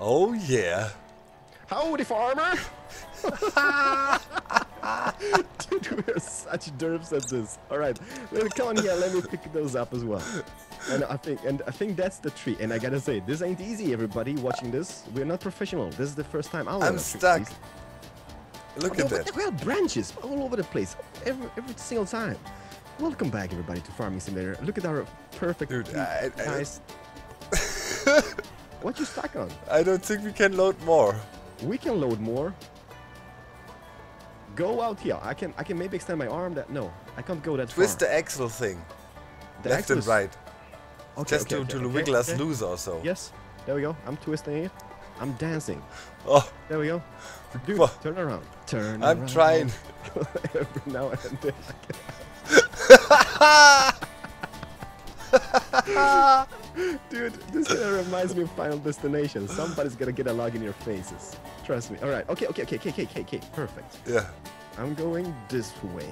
Oh yeah. Howdy, farmer! Dude, we're such derps at this. All right, come on here. Let me pick those up as well. And I think, and I think that's the tree. And I gotta say, this ain't easy. Everybody watching this, we're not professional. This is the first time I'll. I'm stuck. Look oh, at that. We have branches all over the place, every every single time. Welcome back, everybody, to Farming Simulator. Look at our perfect, Dude, I- I- nice. what you stuck on? I don't think we can load more. We can load more. Go out here. I can I can maybe extend my arm. That no, I can't go that Twist far. the axle thing. The Left axle and right. Okay, Just okay, to, okay, to okay, wiggle us okay. loose also. Yes, there we go. I'm twisting it. I'm dancing. Oh, There we go. Dude, Wha- turn around. Turn I'm around. trying. Every now and then. Dude, this kind of reminds me of Final Destination. Somebody's gonna get a log in your faces. Trust me. All right. Okay. Okay. Okay. Okay. Okay. Okay. okay. Perfect. Yeah. I'm going this way.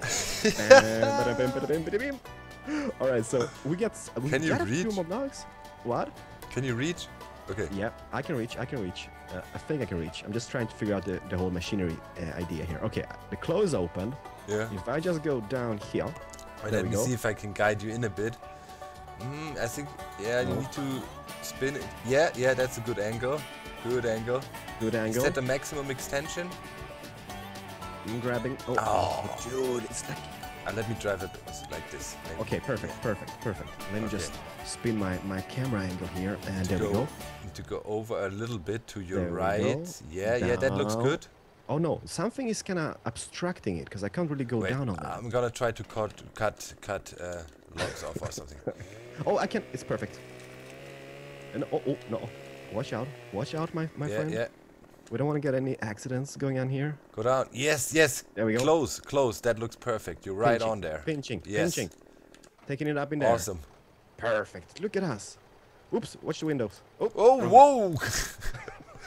Bam, bada, bim, bada, bim, bada, bim. All right. So we get. We Can you a few reach? more logs. What? Can you reach? Okay. Yeah, I can reach. I can reach. Uh, I think I can reach. I'm just trying to figure out the, the whole machinery uh, idea here. Okay, the claw is open. Yeah. If I just go down here, Wait, let me go. see if I can guide you in a bit. Mm, I think, yeah, you need to spin it. Yeah, yeah, that's a good angle. Good angle. good Is angle. that the maximum extension? I'm grabbing. Oh, Oh. dude, it's like. Uh, let me drive it like this. maybe. Okay, perfect, perfect, perfect. Let me Okay. just spin my, my camera angle here, and there we go. Need to go over a little bit to your There right. go. Yeah, yeah, that looks good. Oh no, something is kind of obstructing it because I can't really go Wait, down on that. I'm gonna try to cut cut cut uh, logs off or something. oh, I can. It's perfect. Uh, and oh, oh no, watch out, watch out, my my yeah, friend. yeah. We don't want to get any accidents going on here. Go down. Yes, yes. There we go. Close, close. That looks perfect. You're right Pinching, on there. Pinching, Yes. pinching. Taking it up in there. Awesome. Perfect. Look at us. Oops, watch the windows. Oh, Oh, whoa!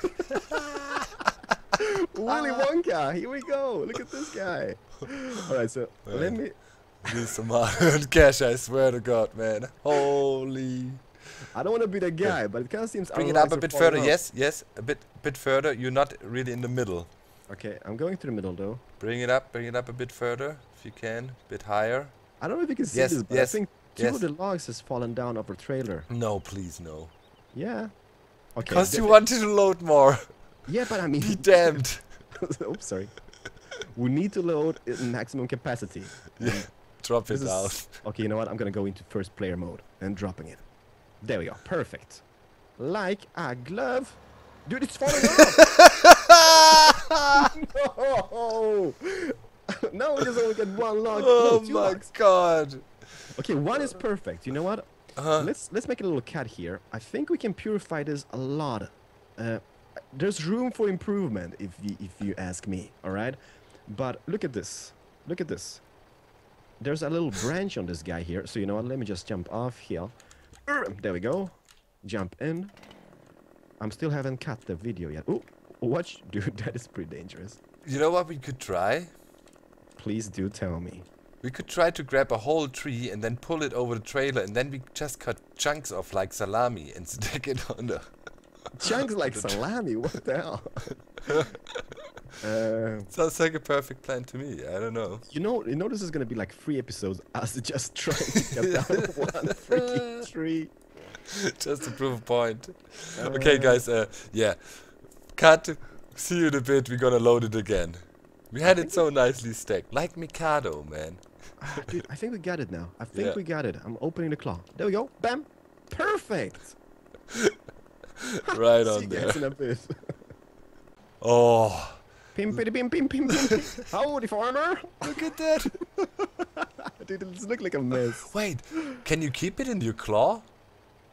Willy Wonka. Here we go. Look at this guy. All right, so let me. Need some uh, hard cash, I swear to God, man. Holy. I don't want to be the guy, but it kind of seems. Bring it up a bit further. Yes, yes. A bit bit further. You're not really in the middle. Okay, I'm going to the middle though. Bring it up, bring it up a bit further, if you can. A bit higher. I don't know if you can see Yes, this, but yes, I think two yes. of the logs has fallen down off our trailer. No, please, no. Yeah. Okay. Because you wanted to load more. Yeah, but I mean. Be damned. Oops, sorry. We need to load in maximum capacity. Drop This it is- out. Okay, you know what? I'm gonna go into first player mode and dropping it. There we go. Perfect. Like a glove. Dude, it's falling off! no! now we just only get one log. Oh no, my logs. god. Okay, one is perfect. You know what? Uh, Let's let's make a little cut here. I think we can purify this a lot. Uh, there's room for improvement, if you, if you ask me. All right, but look at this. Look at this. There's a little branch on this guy here. So you know what? Let me just jump off here. Er, There we go. Jump in. I'm still haven't cut the video yet. Oh, watch, dude. That is pretty dangerous. you know what we could try? Please do tell me. We could try to grab a whole tree and then pull it over the trailer and then we just cut chunks off like salami and stick it on the... Chunks like salami. What the hell? Uh, Sounds like a perfect plan to me. I don't know. You know, you know, this is gonna be like three episodes us just trying to get down one freaking tree. just to prove a point. okay, guys. Uh, yeah. Cut. See you in a bit. We're gonna load it again. We had it so nicely stacked, like Mikado, man. Ah, dude, I think we got it now. I think Yeah. we got it. I'm opening the claw. There we go. Bam. Perfect. right See on you there. guys in a bit. Oh, Pim, pim, pim, pim, pim, pim. Howdy, farmer. look at that. Dude, it looks like a mess. Wait, can you keep it in your claw?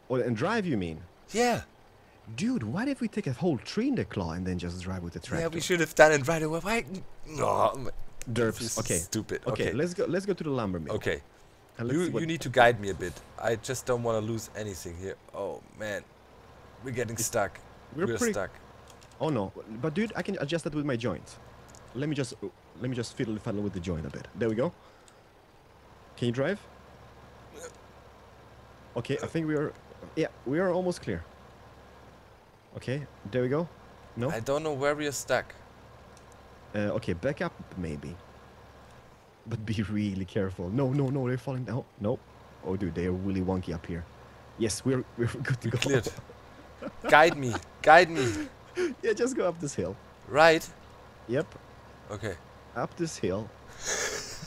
Oh, and drive, you mean? Yeah. Dude, what if we take a whole tree in the claw and then just drive with the tractor? Yeah, we should have done it right away. Why? No, Derps. Okay. stupid. Okay, Okay. let's go. Let's go to the lumber mill. Okay. You you need to guide me a bit. I just don't want to lose anything here. Oh man, we're getting stuck. we're We're, pretty- stuck. Oh no, but dude, I can adjust that with my joint. Let me just let me just fiddle faddle with the joint a bit. There we go. Can you drive? Okay, I think we are. Yeah, we are almost clear. Okay, there we go. No. I don't know where we are stuck. Uh, okay, back up maybe. But be really careful. No, no, no, they're falling down. No. Oh, dude, they are really wonky up here. Yes, we're we're good to We go. cleared. Guide me. Guide me. yeah, just go up this hill. Right. Yep, Okay. up this hill.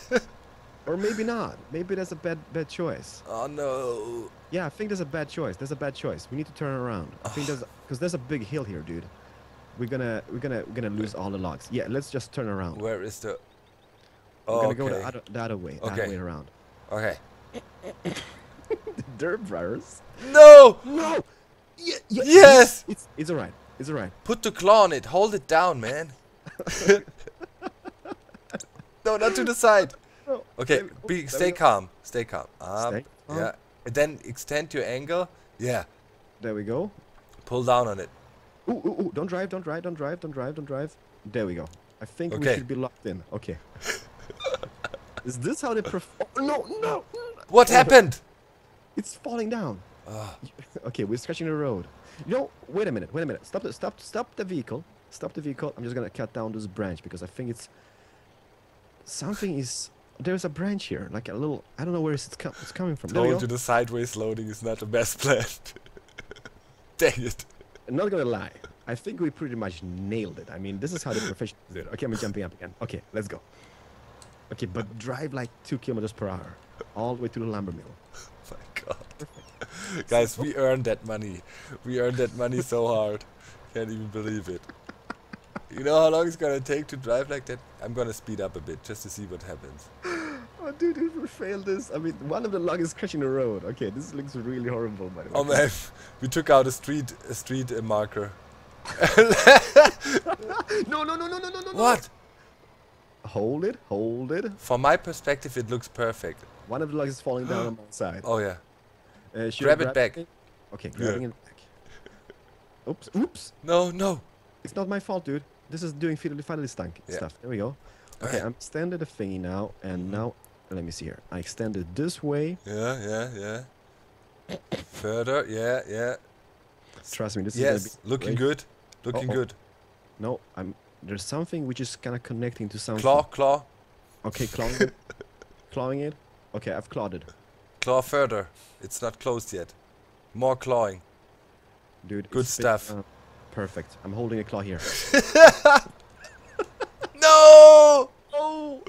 or maybe not. Maybe that's a bad bad choice. Oh no. Yeah, I think there's a bad choice. There's a bad choice. We need to turn around. I think there's because there's a big hill here, dude. We're gonna we're gonna we're gonna lose all the logs. Yeah, let's just turn around. Where is the? We're Oh, gonna go okay. the other, the other way, the Okay. other way around. Okay. Dirt brothers. No! No. Yeah, yeah, Yes! It's it's alright. It's alright. Put the claw on it. Hold it down, man. no, not to the side. No. Okay, There we go, be, stay calm. Stay calm. Up. Stay calm. Yeah. And then extend your angle. Yeah. There we go. Pull down on it. Ooh, ooh, ooh, don't drive, don't drive, don't drive, don't drive, don't drive. There we go. I think we should be locked in. Okay. Is this how they perform? oh, no, no! What happened? It's falling down. Ah, okay, we're scratching the road. Know, wait a minute, wait a minute. Stop the stop stop the vehicle. Stop the vehicle. I'm just gonna cut down this branch because I think it's something is there's a branch here, like a little I don't know where it's, com- it's coming from. Told you the sideways loading is not the best plan. Dang it. I'm not gonna lie. I think we pretty much nailed it. I mean, this is how the professionals do it. Okay, I'm jumping up again. Okay, let's go. Okay, but drive like two kilometers per hour, all the way to the lumber mill. my god. Guys, we earned that money. We earned that money so hard. Can't even believe it. You know how long it's gonna take to drive like that? I'm gonna speed up a bit just to see what happens. Oh, dude, if we fail this, I mean, one of the logs is crashing the road. Okay, this looks really horrible, by the way. Oh man, we took out a street a street uh, marker. No, no, no, no, no, no, no. What? Hold it, hold it. From my perspective, it looks perfect. One of the logs is falling down on one side. Oh yeah. Uh, should grab it back. Okay, grabbing it back. Oops, oops. No, no. It's not my fault, dude. This is doing fiddly fiddly stunk Yeah. stuff. There we go. Okay, I'm extended the thingy now, and now let me see here. I extended this way. Yeah, yeah, yeah. Further, yeah, yeah. Trust me, this is Yes, be looking great. good. Looking Uh-oh. good. No, I'm. There's something which is kind of connecting to something. Claw, claw, Okay, clawing it. clawing it. Okay, I've clawed it, claw further. It's not closed yet. More clawing. dude. Good big- stuff. uh, perfect. I'm holding a claw here. No! oh.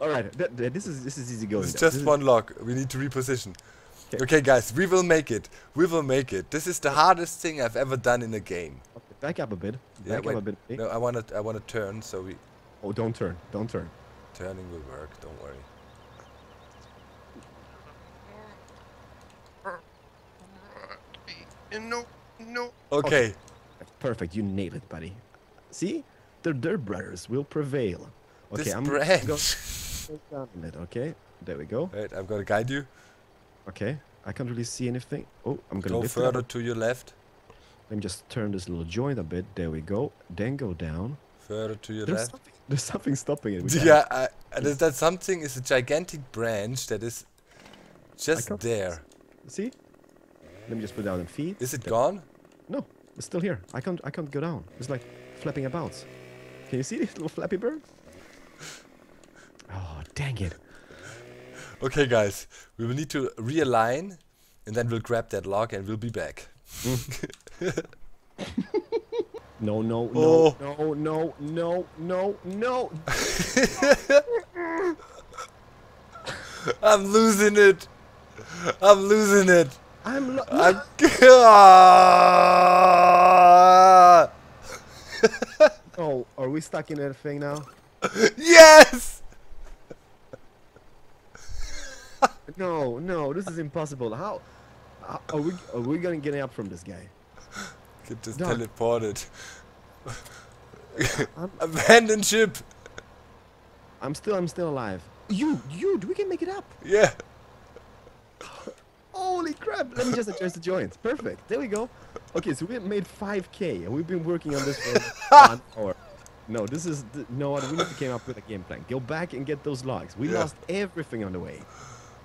All right, th- th- this is this is easy going. It's just one lock. We need to reposition. 'Kay. Okay, guys, we will make it. We will make it. This is the hardest thing I've ever done in a game. Okay, back up a bit. Yeah, Back wait. up a bit. No, I wanna, I wanna turn, so we Oh, don't turn. Don't turn. turning will work. Don't worry. No, no. Okay. Perfect. You nailed it, buddy. See, the Dirt Brothers will prevail. Okay, this I'm branch. go down. Okay, there we go. Wait, I'm gonna guide you. Okay, I can't really see anything. Oh, I'm gonna Go lift it further to your left. Let me just turn this little joint a bit. There we go. Then go down. Further to your There's left. something, there's something stopping it. Yeah, I, and is that something is a gigantic branch that is just can't- there. See? Let me just put down the feet. Is it There- gone? No, it's still here. I can't. I can't go down. It's like flapping about. Can you see this little flappy bird? Oh, dang it! Okay, guys, we will need to realign, and then we'll grab that log and we'll be back. Mm. No, no, Oh. no, no, no, no, no, no. I'm losing it. I'm losing it. I'm. Lo- I'm. Ah! oh, are we stuck in that thing now? yes. No, no, this is impossible. How? how are we? Are we gonna get up from this guy? Get just teleported. I'm, Abandoned ship. I'm still. I'm still alive. You, you, we can make it up. Yeah. Holy crap! Let me just adjust the joints. Perfect. There we go. Okay, so we made 5k, and we've been working on this for one hour. No, this is th- no. We need to come up with a game plan. Go back and get those logs. We Yeah. lost everything on the way.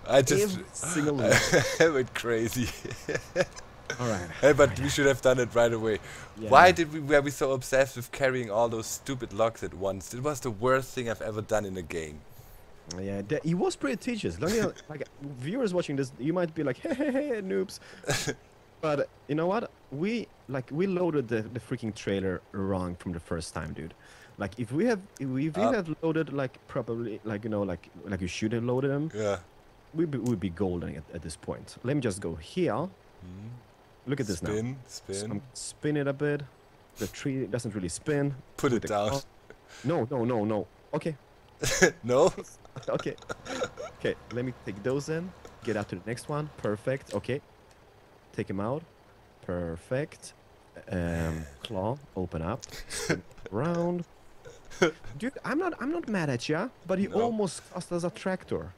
I just Every single. I went crazy. All right. Hey, but we should have done it right away. Yeah. Why did we were we so obsessed with carrying all those stupid logs at once? It was the worst thing I've ever done in a game. Yeah, that, he was pretty tedious. Let me, uh, like, viewers watching this, you might be like, hey, hey, hey, noobs. but you know what? We like we loaded the, the freaking trailer wrong from the first time, dude. Like if we have if we, if we Uh. have loaded like probably like you know like like you should have loaded them, Yeah. be, we'd be golden at, at this point. Let me just go here. Look at this now. spin, spin. Spin it a bit. The tree doesn't really spin. Put with it down. car. No, no, no, no. Okay, no. okay. Okay, let me take those in. Get out to the next one. Perfect. Okay. Take him out. Perfect. Um, claw, open up. Round. Dude, I'm not I'm not mad at ya, but he No. almost cost us a tractor.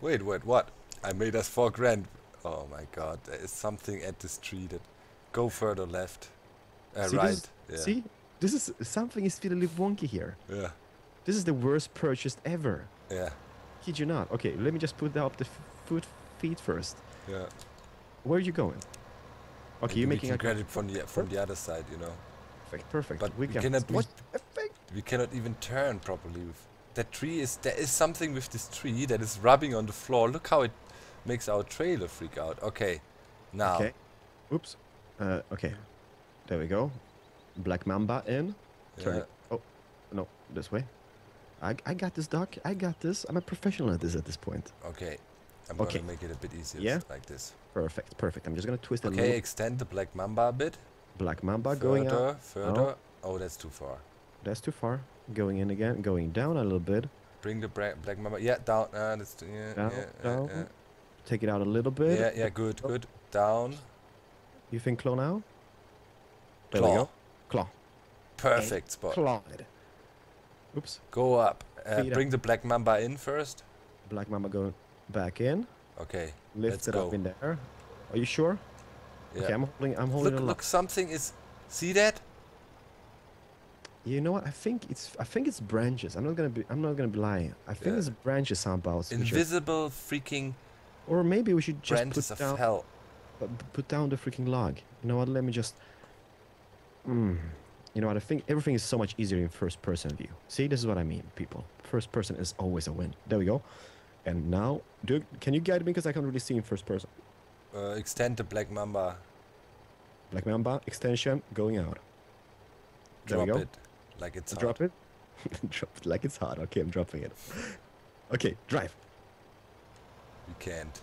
Wait, wait, what? I made us four grand. Oh my god, there is something at this tree that. Go further left. Uh, See, right. this is- yeah. See? This is something is feeling wonky here. Yeah. This is the worst purchase ever. Yeah. Kid you not. Okay, let me just put up the foot feet first. Yeah. Where are you going? Okay, Maybe you're making a get it from the from the other side, you know. perfect, perfect. But we we cannot- effect. We cannot even turn properly. With that tree is there is something with this tree that is rubbing on the floor. Look how it makes our trailer freak out. Okay, now Okay. Oops. Uh, okay. There we go. Black Mamba in. Turn yeah, it. Oh, no, this way. I, I got this, Doc. I got this. I'm a professional at this at this point. okay. I'm Okay. gonna make it a bit easier, Yeah? like this. Perfect, perfect. I'm just gonna twist a Okay, little. extend the black mamba a bit. Black Mamba further, going out. further. Oh, that's too far. That's too far. Going in again. Going down a little bit. Bring the black mamba. Yeah, down. Uh, that's yeah, Down, yeah, down. yeah, Take it out a little bit. yeah, yeah. Good, Oh. good. Down. You think claw now? There Claw. Claw. Perfect spot. Clawed. Oops. Go up. Uh, Feet up. bring the black mamba in first. Black Mamba go back in. Okay. Lift Let's it up in there. Are you sure? Yeah. Okay, I'm holding. I'm holding look, it look, something is. See that? You know what? I think it's. I think it's branches. I'm not gonna be. I'm not gonna be lying. I think Yeah. it's branches somehow. are- Invisible freaking Or maybe we should just branches put of down. hell. put down the freaking log. You know what? Let me just. Mm. You know what? I think everything is so much easier in first person view. See, this is what I mean, people. First person is always a win. There we go. And now, do can you guide me because I can't really see in first person. Uh, extend the black mamba. Black Mamba extension going out. There we Drop go. it. Like it's hot. Drop it. Drop it like it's hot. Okay, I'm dropping it. Okay, drive. You can't.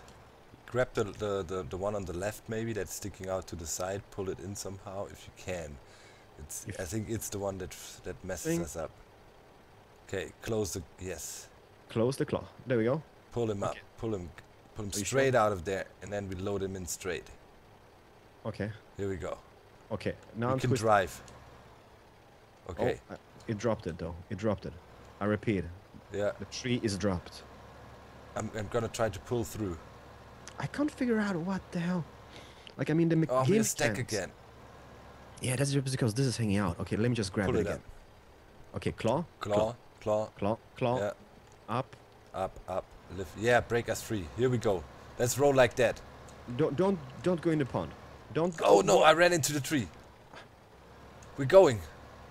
Grab the, the, the, the one on the left maybe that's sticking out to the side. Pull it in somehow if you can. It's. If- I think it's the one that f- that messes Think- us up. Okay, close the. Yes. Close the claw. There we go. Pull him up. Pull him. Pull him Are you sure? straight out of there, and then we load him in straight. Okay. Here we go. Okay. Now we I'm can drive. Oh, Okay. I- it dropped it though. It dropped it. I repeat, Yeah. the tree is dropped. I'm, I'm gonna try to pull through. I can't figure out what the hell. Like I mean the me- Oh, we're again. Yeah, that's just because this is hanging out. Okay, let me just grab Pull it it again. up. Okay, claw, Claw, claw. claw, claw, Yeah. up. Up, up, lift. Yeah, break us free. Here we go. Let's roll like that. Don't don't don't go in the pond. Don't. Oh go- no, I ran into the tree. We're going.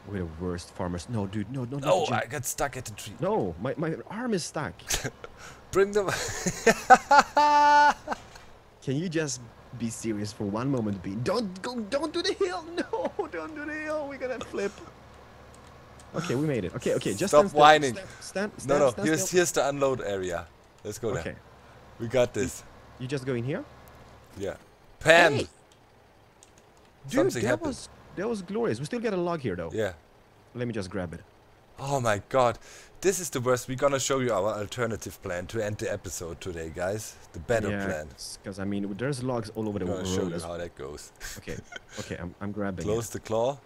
We're the worst farmers. No, dude, no, no, Oh, no. I got stuck at the tree. No, my, my arm is stuck. Bring them. Can you just be serious for one moment, B? Don't go, don't do the hill. No, don't do the hill. We're gonna flip. Okay, we made it. Okay, okay, just Stop stand whining. Stand, stand, stand, no, no. stand Here's still. here's the unload area. Let's go Okay, there. We got this. you just go in here. Yeah. Pan. Hey! Dude, Something that happened. was that was glorious. We still get a log here though. Yeah. Let me just grab it. Oh my god. This is the worst. We're gonna show you our alternative plan to end the episode today, guys. The better plan. Because I mean, there's logs all over the We're road. gonna show you how that goes. Okay, okay, I'm, I'm grabbing Close the claw.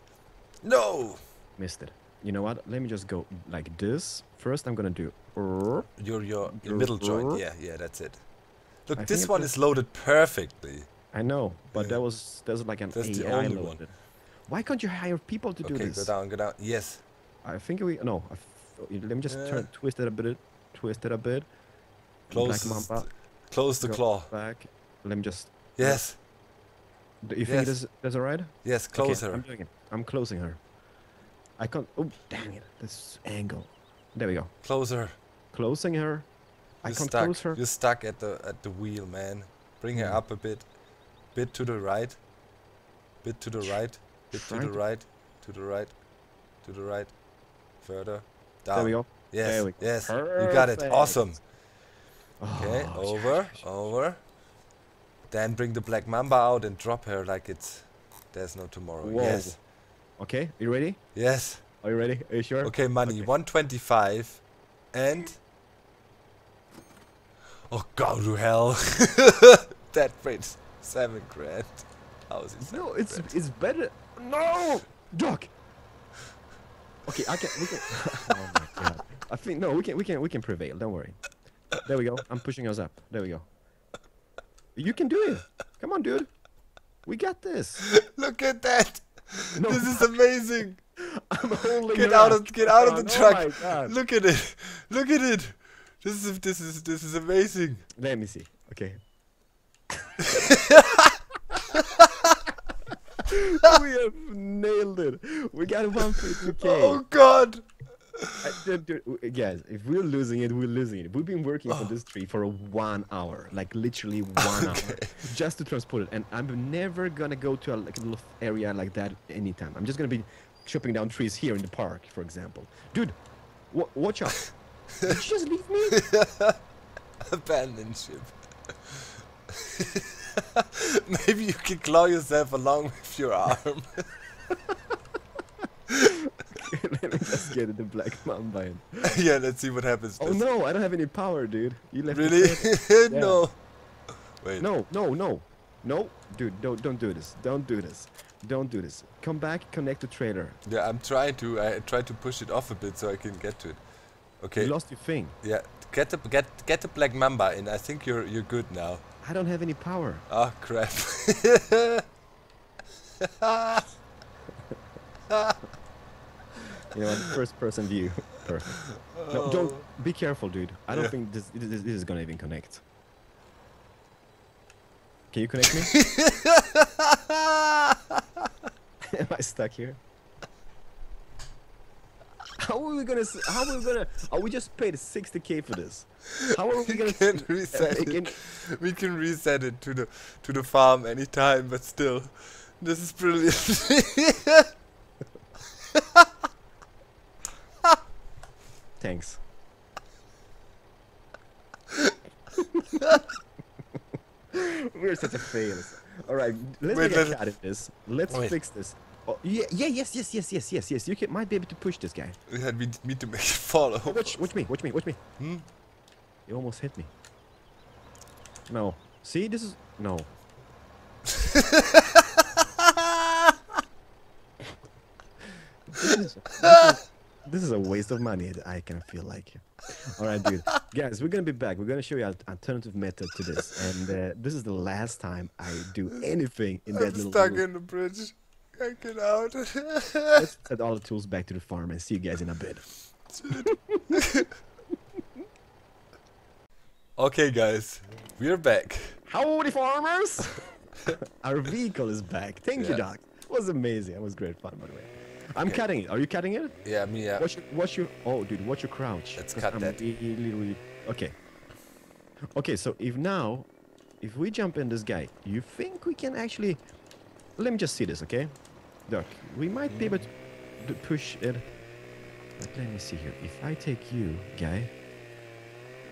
No! Missed it. You know what? Let me just go like this. First, I'm gonna do. Your your, your middle joint. Yeah, yeah, that's it. Look, I this one is loaded perfectly. I know, but Yeah. that was that was like an That's the AI only one. Why can't you hire people to do Okay, this? go down, go down. Yes. I think we no. I let me just Yeah. turn, twist it a bit, twist it a bit. Close. Black Mamba Close the Go claw. back. Let me just. Yes. Do you Yes. think that's, that's alright? Yes, Okay, close I'm doing it. I'm closing her. I can't. Oh, dang it. This angle. There we go. Close her. Closing her. I You're can't stuck. close her. You're stuck at the at the wheel, man. Bring her Hmm. up a bit. Bit to the right. Bit to the right. Bit to the right. To the right. To the right. Further. Down. There we go. Yes. There we go. Yes. You got it. Awesome. Oh, okay. Oh, over. Over. Then bring the black mamba out and drop her like it's there's no tomorrow. Whoa. Yes. Okay, you ready? Yes. Are you ready? Are you sure? Okay, money. Okay. 125 and Oh go to hell. that brings seven grand. How is it No, it's grand? it's better. No, duck. Okay, I can. We can. oh my god. I think no, we can we can we can prevail. Don't worry. There we go. I'm pushing us up. There we go. You can do it. Come on, dude. We got this. Look at that. No. This is amazing. I'm holding Get out of get out of the truck. Oh my god. Look at it. Look at it. This is this is this is amazing. Let me see. Okay. we have nailed it. We got 150k. Oh god. I- dude, dude, guys, if we're losing it, we're losing it. We've been working on this tree for one hour, like literally one hour, just to transport it. And I'm never gonna go to a, like a little area like that anytime. I'm just gonna be chopping down trees here in the park, for example. Dude, watch out! Did you just leave me? Abandoned ship. Maybe you can claw yourself along with your arm. Let me just get the black mamba in. yeah, let's see what happens. Oh Let's- no, I don't have any power, dude. You left Really? Yeah. no. Wait. No, no, no, no, dude, don't don't do this. Don't do this. Don't do this. Come back, connect the trailer. Yeah, I'm trying to. I tried to push it off a bit so I can get to it. Okay. You lost your thing. Yeah. Get the get get the black mamba in. I think you're you're good now. I don't have any power. Oh crap. You know, first person view. Perfect. No, oh. don't be careful, dude. I don't Yeah. think this, this this is gonna even connect. Can you connect me? Am I stuck here? How are we gonna? s- How are we gonna? Are we just paid 60k for this. How are we we gonna? can s- reset uh, it. can- We can reset it to the to the farm anytime, but still, this is brilliant. Thanks. We're such a fails. All right, let's Wait, make a let- cut at this. Let's Wait. fix this. Oh, yeah, yeah, yes, yes, yes, yes, yes, yes. You can, might be able to push this guy. we had we need to make it follow. Oh, watch, watch me, watch me, watch me. Hmm? You almost hit me. No. See, this is no. this, is, this, is, this is a waste of money. I can feel like. All right, dude. Guys, we're gonna be back. We're gonna show you an alternative method to this, and uh, this is the last time I do anything in that I'm little. stuck room. in the bridge. Can't get out. Let's set all the tools back to the farm and see you guys in a bit. okay, guys, we're back. Howdy, farmers! Our vehicle is back. Thank you, Doc. It was amazing. It was great fun, by the way. I'm cutting it. Are you cutting it? Yeah, me. Yeah. Watch your, watch your. Oh, dude, watch your crouch. Let's cut I'm that. Really, really. Okay. Okay, so if now, if we jump in this guy, you think we can actually? Let me just see this, okay? We might be able to push it. But let me see here. If I take you, guy,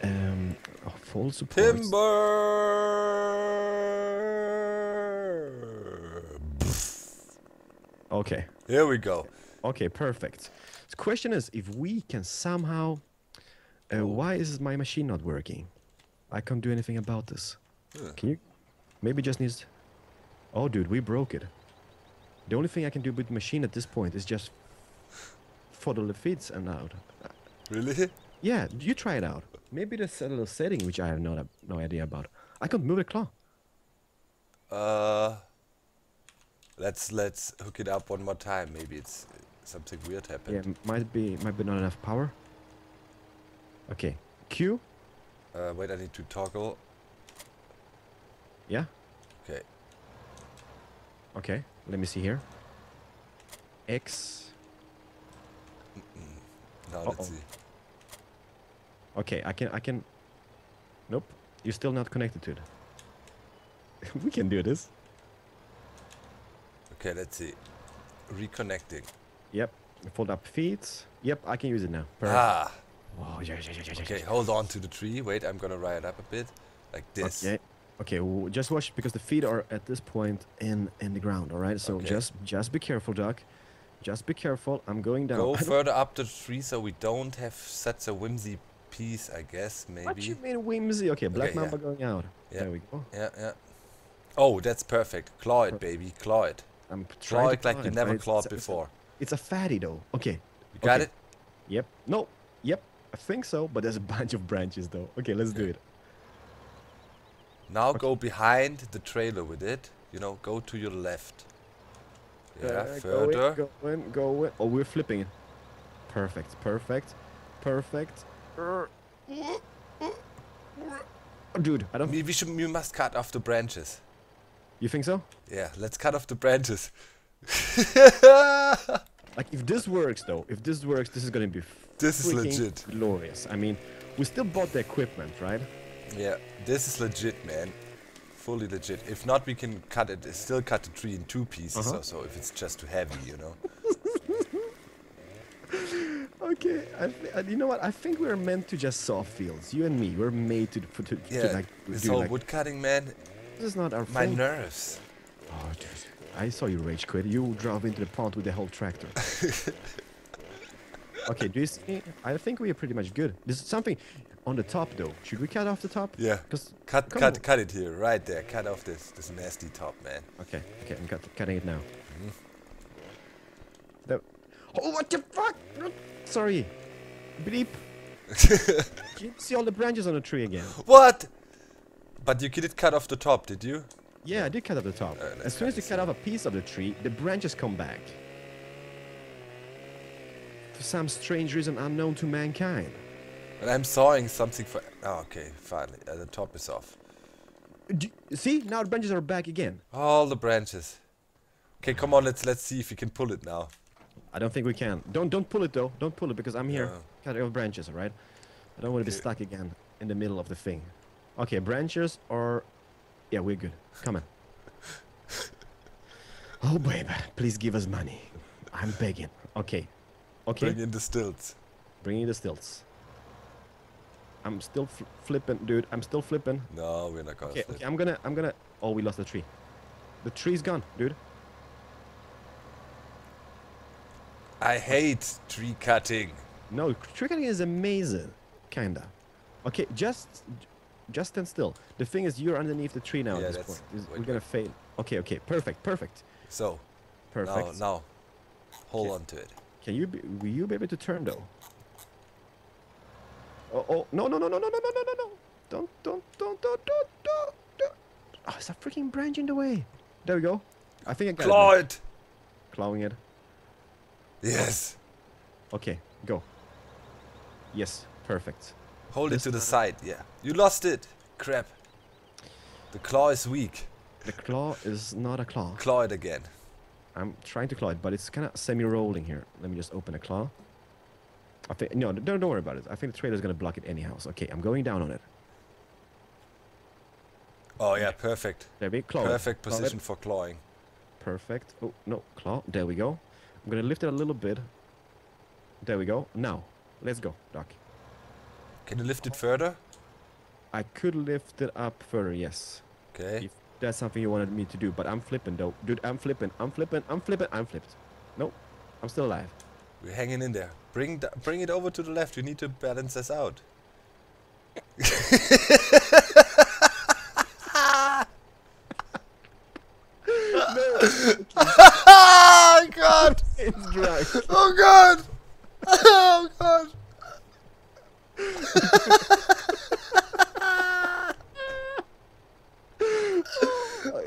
um, oh, full support. Timber. Okay. Here we go. Okay, perfect. The question is if we can somehow. Uh, why is my machine not working? I can't do anything about this. Huh. Can you? Maybe just needs. Oh, dude, we broke it. The only thing I can do with the machine at this point is just follow the feeds and out. Really? Yeah, you try it out. Maybe there's a little setting which I have no no idea about. I can't move the claw. Uh, let's let's hook it up one more time. Maybe it's something weird Yeah, happened. m- might be might be not enough power. Okay, Q. Uh, wait, I need to toggle. Yeah. Okay. Okay, let me see here. X. Now Uh-oh. let's see. Okay, I can, I can. Nope, you're still not connected to it. we can do this. Okay, let's see. Reconnecting. Yep. Fold up feet. Yep, I can use it now. Perfect. Ah. Oh, yeah, yeah, yeah, yeah, yeah. Okay, hold on to the tree. Wait, I'm gonna ride up a bit, like this. Okay. Okay, w- just watch because the feet are at this point in in the ground. All right. So Okay. just just be careful, Doc. Just be careful. I'm going down. Go further up the tree so we don't have such a whimsy piece. I guess maybe. What you mean whimsy? Okay, Black Okay, yeah. Mamba going out. Yeah. There we go. Yeah, yeah. Oh, that's perfect. Claw it, baby. Claw it. I'm Claw trying it like you never clawed it's it's a- before. It's a fatty though. Okay. You got okay. it? Yep. No. Yep. I think so, but there's a bunch of branches though. Okay, let's do it. Now go behind the trailer with it. You know, go to your left. Yeah, Uh, further. Go in, go in, go in. Oh, we're flipping it. Perfect, perfect, perfect. Oh, Dude, I don't. We, we should. We must cut off the branches. You think so? Yeah, let's cut off the branches. Like, if this works though, if this works, this is gonna be. This is legit. Glorious. I mean, we still bought the equipment, right? Yeah, this is legit, man. Fully legit. If not, we can cut it. Still cut the tree in two pieces Uh-huh. or so. If it's just too heavy, you know. Okay, I th- uh, you know what? I think we're meant to just saw fields. You and me, we're made to for, to, to Yeah, like this do whole like. wood cutting, man. This is not our My thing. nerves. Oh, dude, I saw you rage quit. You drove into the pond with the whole tractor. okay, do you see? I think we are pretty much good. There's something on the top though. Should we cut off the top? Yeah. 'Cause- Cut, cut, on. cut it here, right there. Cut off this, this nasty top, man. Okay, okay, I'm cut, cutting it now. Mm-hmm. No. Oh, what the fuck? Sorry. Bleep. you see all the branches on the tree again. What? But you did cut off the top, did you? Yeah, I did cut off the top. Uh, as soon as you cut off a piece of the tree, the branches come back. For some strange reason unknown to mankind. And I'm sawing something for. Oh, okay, finally. Uh, the top is off. See, now the branches are back again. All the branches. Okay, come on. Let's let's see if we can pull it now. I don't think we can. Don't don't pull it though. Don't pull it because I'm here No. cutting off branches, alright? I don't want to be stuck again in the middle of the thing. Okay, branches are. Yeah, we're good. Come on. oh, baby, please give us money. I'm begging. Okay. Okay. Bring in the stilts. Bring in the stilts. I'm still fl- flipping, dude. I'm still flipping. No, we're not gonna Okay, flip. okay, I'm gonna, I'm gonna. Oh, we lost the tree. The tree's gone, dude. I hate tree cutting. No, tree cutting is amazing, kinda. Okay, just, just stand still. The thing is, you're underneath the tree now Yeah, at this point. Wait, We're gonna fail. Okay, okay, perfect, perfect, So perfect. now, now, hold Okay. on to it. Can you, be, will you be able to turn though? Oh, oh, no, no, no, no, no, no, no, no, no, no! Don't, don't, don't, don't, don't, don't, don't. Oh, it's a freaking branch in the way. There we go. I think I got Claw it. it. Clawing it. Yes. Okay, go. Yes, perfect. Hold This it to the side. Yeah. You lost it. Crap. The claw is weak. The claw is not a claw. Claw it again. I'm trying to claw it, but it's kind of semi-rolling here. Let me just open a claw. I think no, don't, don't worry about it. I think the trailer's gonna block it anyhow. So, okay, I'm going down on it. Oh yeah, perfect. There we claw Perfect it. position for clawing. Perfect. Oh no, claw. There we go. I'm gonna lift it a little bit. There we go. Now, let's go, Doc. Can you lift it further? I could lift it up further, yes. Okay. If that's something you wanted me to do, but I'm flipping though. Dude, I'm flipping. I'm flipping. I'm flipping. I'm flipped. Nope. I'm still alive. We're hanging in there. Bring th- bring it over to the left. You need to balance us out. oh God! It's dry. Oh God! Oh God!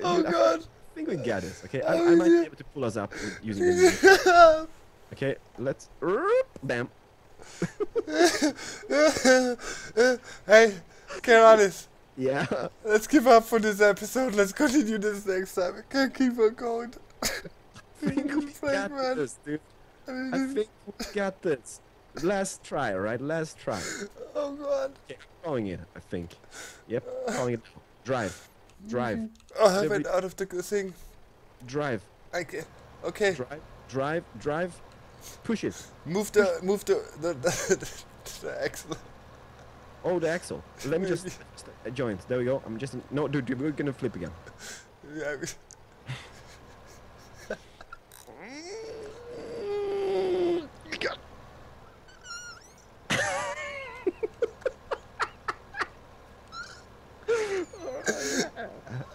Oh I we got this. Okay, I, I might be able to pull us up using the. Okay, let's. Bam. hey, Keralis, Yeah. Let's give up for this episode. Let's continue this next time. I can't keep on going. I think we got man. this, dude. I think we got this. Last try, alright? Last try. Oh god. Okay, calling it, I think. Yep, calling it. Drive. Drive. Oh, I went out of the thing. Drive. I ca Okay. Drive. Drive. Drive. Push it. Move the move the the, the, the axle. Oh, the axle. Let me just, a uh, joint. There we go. I'm just no, dude. dude, We're gonna flip again. Yeah.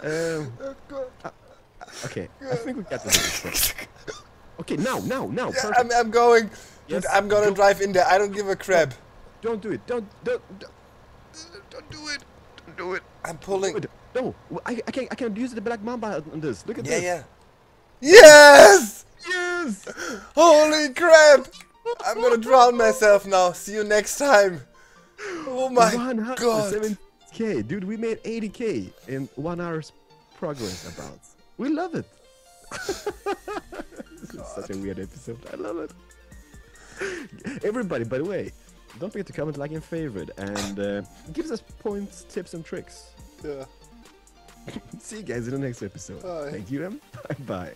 Um, Oh god. okay, I think we got this. Okay, now, now, now. Yeah. I'm I'm going. Dude, Yes, I'm gonna don't- drive in there. I don't give a crap. Don't do it. Don't, don't, don't, don't do it. Don't do it. I'm pulling. It. No, I, I can, I can't use the black mamba on this. Look at Yeah, this. yeah. yeah. Yes! Yes. Holy crap! I'm gonna drown myself now. See you next time. Oh my god. 170k, dude. We made 80k in one hour's progress. About. We love it. such a weird episode. I love it. Everybody, by the way, don't forget to comment, like, and favorite, and uh, give us points, tips, and tricks. Yeah. See you guys in the next episode. Bye. Thank you, and bye bye.